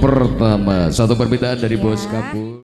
pertama. Satu permintaan dari Bos kapur.